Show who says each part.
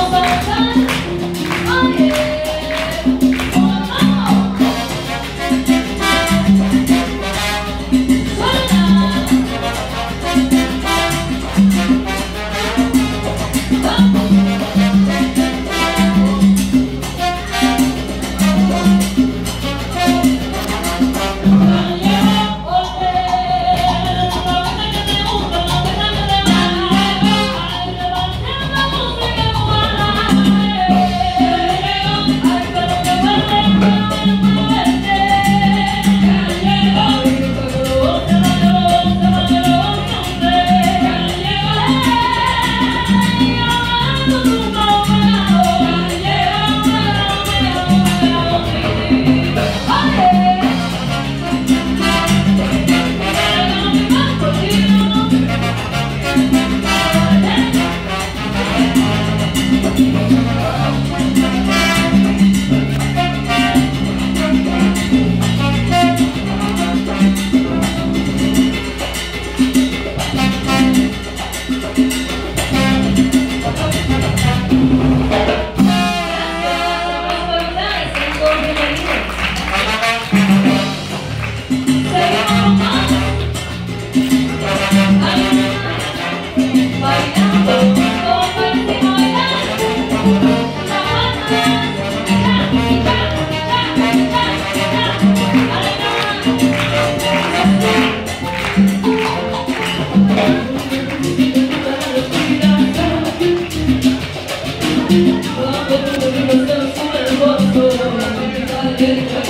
Speaker 1: Oh my God. Thank